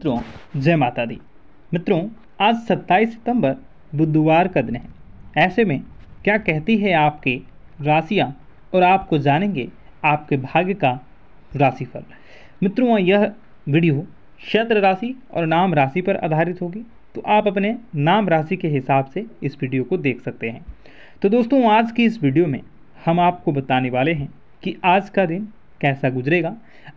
मित्रों, जय माता दी। मित्रों, आज 27 सितंबर बुधवार का दिन है। ऐसे में क्या कहती है आपके राशियाँ और आपको जानेंगे आपके भाग्य का राशिफल। मित्रों, यह वीडियो क्षेत्र राशि और नाम राशि पर आधारित होगी तो आप अपने नाम राशि के हिसाब से इस वीडियो को देख सकते हैं। तो दोस्तों, आज की इस वीडियो में हम आपको बताने वाले हैं कि आज का दिन कैसा गुजरेगा,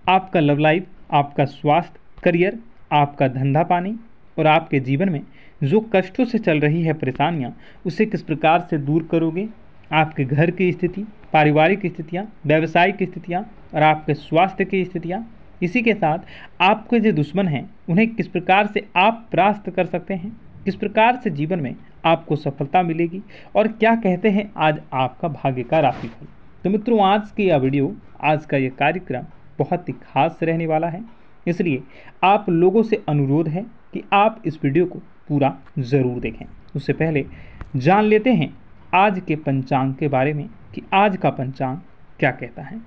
आपका लव लाइफ आपका स्वास्थ्य करियर आपका धंधा पानी और आपके जीवन में जो कष्टों से चल रही है परेशानियाँ, उसे किस प्रकार से दूर करोगे? आपके घर की स्थिति, पारिवारिक स्थितियाँ, व्यावसायिक स्थितियाँ और आपके स्वास्थ्य की स्थितियाँ। इसी के साथ आपके जो दुश्मन हैं, उन्हें किस प्रकार से आप परास्त कर सकते हैं? किस प्रकार से जीवन में आपको सफलता मिलेगी? और क्या कहते हैं आज आपका भाग्य का राशिफल? तो मित्रों, आज की यह वीडियो, आज का यह कार्यक्रम बहुत ही खास रहने वाला है। इसलिए आप लोगों से अनुरोध है कि आप इस वीडियो को पूरा ज़रूर देखें। उससे पहले जान लेते हैं आज के पंचांग के बारे में कि आज का पंचांग क्या कहता है।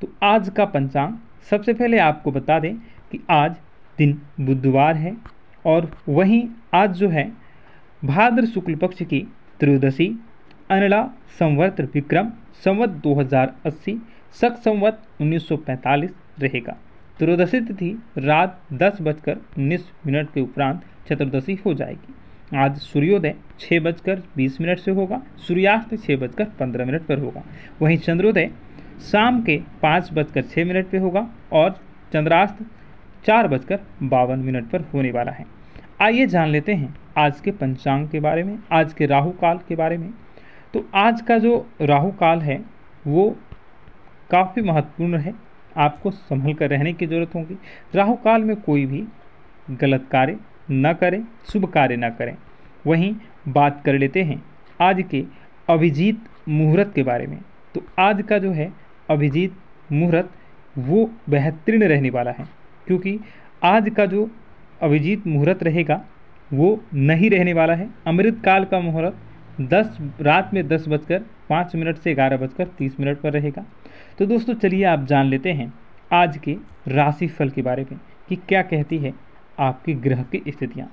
तो आज का पंचांग सबसे पहले आपको बता दें कि आज दिन बुधवार है और वहीं आज जो है भाद्र शुक्ल पक्ष की त्रयोदशी, अनला संवत विक्रम संवत 2080 सख संवत 1945 रहेगा। त्रयोदशी तिथि रात दस बजकर उन्नीस मिनट के उपरांत चतुर्दशी हो जाएगी। आज सूर्योदय छः बजकर बीस मिनट से होगा, सूर्यास्त छः बजकर पंद्रह मिनट पर होगा। वहीं चंद्रोदय शाम के पाँच बजकर छः मिनट पर होगा और चंद्रास्त चार बजकर बावन मिनट पर होने वाला है। आइए जान लेते हैं आज के पंचांग के बारे में, आज के राहु काल के बारे में। तो आज का जो राहु काल है, वो काफ़ी महत्वपूर्ण है। आपको संभल कर रहने की ज़रूरत होगी। राहु काल में कोई भी गलत कार्य न करें, शुभ कार्य न करें। वहीं बात कर लेते हैं आज के अभिजीत मुहूर्त के बारे में। तो आज का जो है अभिजीत मुहूर्त, वो बेहतरीन रहने वाला है। क्योंकि आज का जो अभिजीत मुहूर्त रहेगा, वो नहीं रहने वाला है। अमृत काल का मुहूर्त दस, रात में दस बजकर पाँच मिनट से ग्यारह बजकर तीस मिनट पर रहेगा। तो दोस्तों, चलिए आप जान लेते हैं आज के राशि फल के बारे में कि क्या कहती है आपकी ग्रह की स्थितियाँ।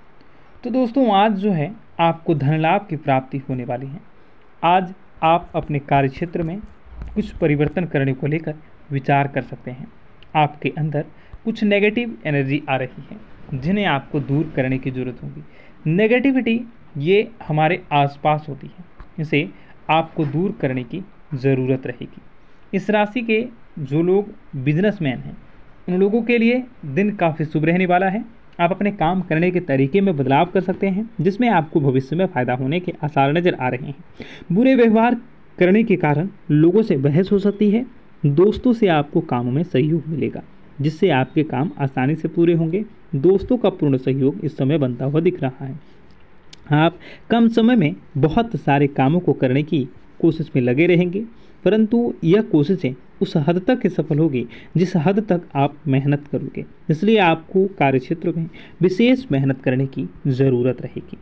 तो दोस्तों, आज जो है आपको धन लाभ की प्राप्ति होने वाली है। आज आप अपने कार्य क्षेत्र में कुछ परिवर्तन करने को लेकर विचार कर सकते हैं। आपके अंदर कुछ नेगेटिव एनर्जी आ रही है, जिन्हें आपको दूर करने की ज़रूरत होगी। नेगेटिविटी ये हमारे आसपास होती है। इसे आपको दूर करने की ज़रूरत रहेगी। इस राशि के जो लोग बिजनेसमैन हैं, उन लोगों के लिए दिन काफ़ी शुभ रहने वाला है। आप अपने काम करने के तरीके में बदलाव कर सकते हैं, जिसमें आपको भविष्य में फ़ायदा होने के आसार नज़र आ रहे हैं। बुरे व्यवहार करने के कारण लोगों से बहस हो सकती है, दोस्तों से आपको कामों में सहयोग मिलेगा, जिससे आपके काम आसानी से पूरे होंगे। दोस्तों का पूर्ण सहयोग इस समय बनता हुआ दिख रहा है। आप कम समय में बहुत सारे कामों को करने की कोशिश में लगे रहेंगे, परंतु यह कोशिशें उस हद तक सफल होगी जिस हद तक आप मेहनत करोगे। इसलिए आपको कार्य क्षेत्र में विशेष मेहनत करने की ज़रूरत रहेगी।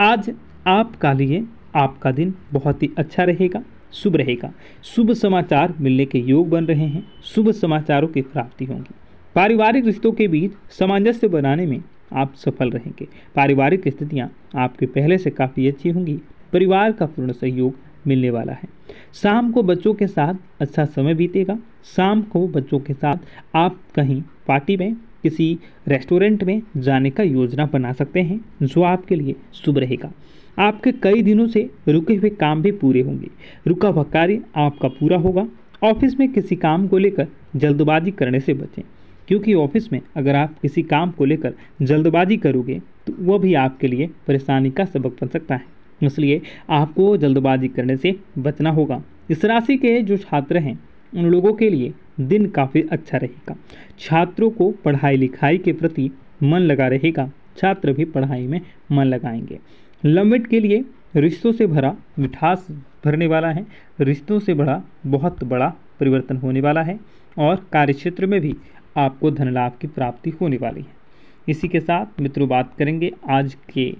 आज आपका लिए आपका दिन बहुत ही अच्छा रहेगा, शुभ रहेगा। शुभ समाचार मिलने के योग बन रहे हैं, शुभ समाचारों की प्राप्ति होंगी। पारिवारिक रिश्तों के बीच सामंजस्य बनाने में आप सफल रहेंगे। पारिवारिक स्थितियाँ आपके पहले से काफ़ी अच्छी होंगी। परिवार का पूर्ण सहयोग मिलने वाला है। शाम को बच्चों के साथ अच्छा समय बीतेगा। शाम को बच्चों के साथ आप कहीं पार्टी में, किसी रेस्टोरेंट में जाने का योजना बना सकते हैं, जो आपके लिए शुभ रहेगा। आपके कई दिनों से रुके हुए काम भी पूरे होंगे। रुका हुआ कार्य आपका पूरा होगा। ऑफ़िस में किसी काम को लेकर जल्दबाजी करने से बचें। क्योंकि ऑफ़िस में अगर आप किसी काम को लेकर जल्दबाजी करोगे तो वह भी आपके लिए परेशानी का सबक बन सकता है। इसलिए आपको जल्दबाजी करने से बचना होगा। इस राशि के जो छात्र हैं, उन लोगों के लिए दिन काफ़ी अच्छा रहेगा। छात्रों को पढ़ाई लिखाई के प्रति मन लगा रहेगा। छात्र भी पढ़ाई में मन लगाएँगे। लंबिट के लिए रिश्तों से भरा मिठास भरने वाला है। रिश्तों से भरा बहुत बड़ा परिवर्तन होने वाला है और कार्यक्षेत्र में भी आपको धन लाभ की प्राप्ति होने वाली है। इसी के साथ मित्रों, बात करेंगे आज के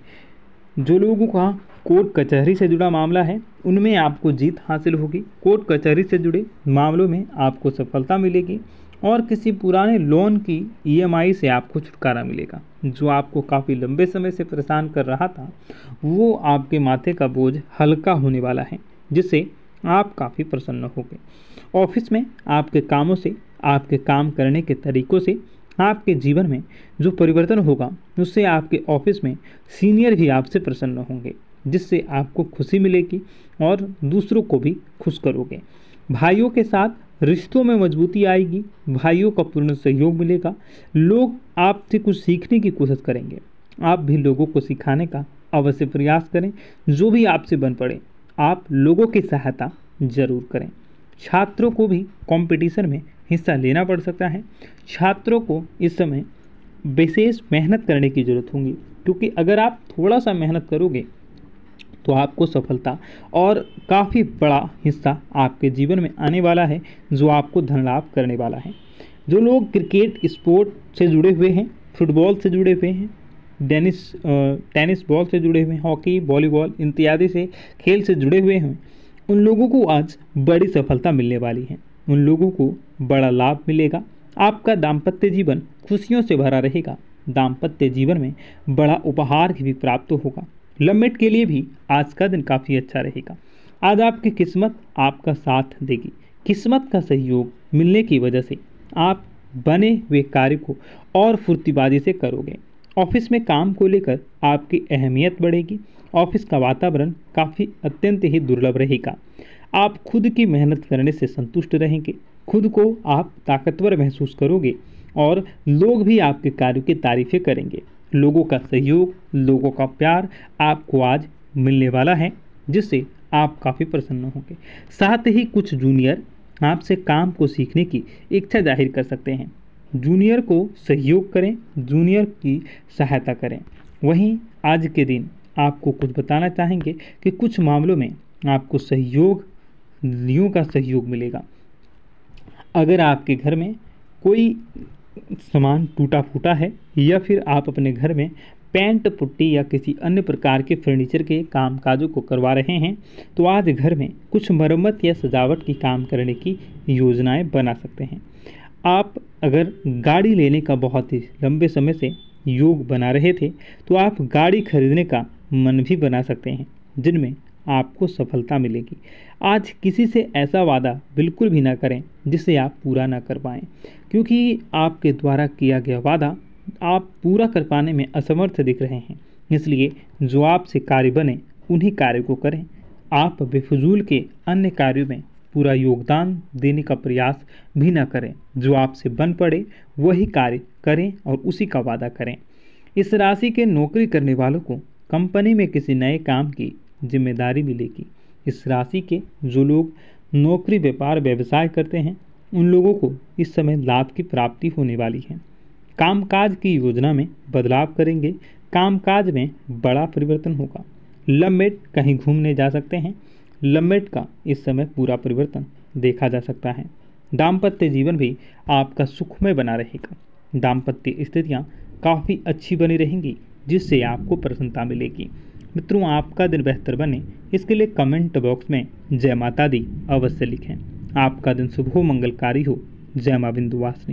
जो लोगों का कोर्ट कचहरी से जुड़ा मामला है, उनमें आपको जीत हासिल होगी। कोर्ट कचहरी से जुड़े मामलों में आपको सफलता मिलेगी और किसी पुराने लोन की ईएमआई से आपको छुटकारा मिलेगा। जो आपको काफ़ी लंबे समय से परेशान कर रहा था, वो आपके माथे का बोझ हल्का होने वाला है, जिससे आप काफ़ी प्रसन्न होंगे। ऑफ़िस में आपके कामों से आपके काम करने के तरीकों से आपके जीवन में जो परिवर्तन होगा, उससे आपके ऑफ़िस में सीनियर भी आपसे प्रसन्न होंगे, जिससे आपको खुशी मिलेगी और दूसरों को भी खुश करोगे। भाइयों के साथ रिश्तों में मजबूती आएगी, भाइयों का पूर्ण सहयोग मिलेगा, लोग आपसे कुछ सीखने की कोशिश करेंगे। आप भी लोगों को सिखाने का अवश्य प्रयास करें, जो भी आपसे बन पड़े, आप लोगों की सहायता ज़रूर करें। छात्रों को भी कंपटीशन में हिस्सा लेना पड़ सकता है। छात्रों को इस समय विशेष मेहनत करने की ज़रूरत होगी, क्योंकि अगर आप थोड़ा सा मेहनत करोगे तो आपको सफलता और काफ़ी बड़ा हिस्सा आपके जीवन में आने वाला है, जो आपको धन लाभ करने वाला है। जो लोग क्रिकेट स्पोर्ट से जुड़े हुए हैं, फुटबॉल से जुड़े हुए हैं, टेनिस टेनिस बॉल से जुड़े हुए हैं, हॉकी, वॉलीबॉल इत्यादि से खेल से जुड़े हुए हैं, उन लोगों को आज बड़ी सफलता मिलने वाली है। उन लोगों को बड़ा लाभ मिलेगा। आपका दाम्पत्य जीवन खुशियों से भरा रहेगा। दाम्पत्य जीवन में बड़ा उपहार भी प्राप्त होगा। लम्बेट के लिए भी आज का दिन काफ़ी अच्छा रहेगा। आज आपकी किस्मत आपका साथ देगी। किस्मत का सहयोग मिलने की वजह से आप बने हुए कार्य को और फुर्तीबाजी से करोगे। ऑफ़िस में काम को लेकर आपकी अहमियत बढ़ेगी। ऑफ़िस का वातावरण काफ़ी अत्यंत ही दुर्लभ रहेगा। आप खुद की मेहनत करने से संतुष्ट रहेंगे। खुद को आप ताकतवर महसूस करोगे और लोग भी आपके कार्य की तारीफें करेंगे। लोगों का सहयोग, लोगों का प्यार आपको आज मिलने वाला है, जिससे आप काफ़ी प्रसन्न होंगे। साथ ही कुछ जूनियर आपसे काम को सीखने की इच्छा ज़ाहिर कर सकते हैं। जूनियर को सहयोग करें, जूनियर की सहायता करें। वहीं आज के दिन आपको कुछ बताना चाहेंगे कि कुछ मामलों में आपको सहयोग लियों का सहयोग मिलेगा। अगर आपके घर में कोई सामान टूटा फूटा है या फिर आप अपने घर में पेंट, पुट्टी या किसी अन्य प्रकार के फर्नीचर के काम काजों को करवा रहे हैं तो आज घर में कुछ मरम्मत या सजावट की काम करने की योजनाएँ बना सकते हैं। आप अगर गाड़ी लेने का बहुत ही लंबे समय से योग बना रहे थे तो आप गाड़ी खरीदने का मन भी बना सकते हैं, जिनमें आपको सफलता मिलेगी। आज किसी से ऐसा वादा बिल्कुल भी ना करें जिसे आप पूरा ना कर पाएँ, क्योंकि आपके द्वारा किया गया वादा आप पूरा कर पाने में असमर्थ दिख रहे हैं। इसलिए जो आपसे कार्य बने, उन्हीं कार्य को करें। आप बेफजूल के अन्य कार्यों में पूरा योगदान देने का प्रयास भी ना करें। जो आपसे बन पड़े, वही कार्य करें और उसी का वादा करें। इस राशि के नौकरी करने वालों को कंपनी में किसी नए काम की ज़िम्मेदारी मिलेगी। इस राशि के जो लोग नौकरी, व्यापार, व्यवसाय करते हैं, उन लोगों को इस समय लाभ की प्राप्ति होने वाली है। कामकाज की योजना में बदलाव करेंगे। कामकाज में बड़ा परिवर्तन होगा। लम्बेट कहीं घूमने जा सकते हैं। लम्बेट का इस समय पूरा परिवर्तन देखा जा सकता है। दाम्पत्य जीवन भी आपका सुखमय बना रहेगा। दाम्पत्य स्थितियाँ काफ़ी अच्छी बनी रहेंगी, जिससे आपको प्रसन्नता मिलेगी। मित्रों, आपका दिन बेहतर बने। इसके लिए कमेंट बॉक्स में जय माता दी अवश्य लिखें। आपका दिन शुभ हो, मंगलकारी हो। जय माँ बिंदुवासिनी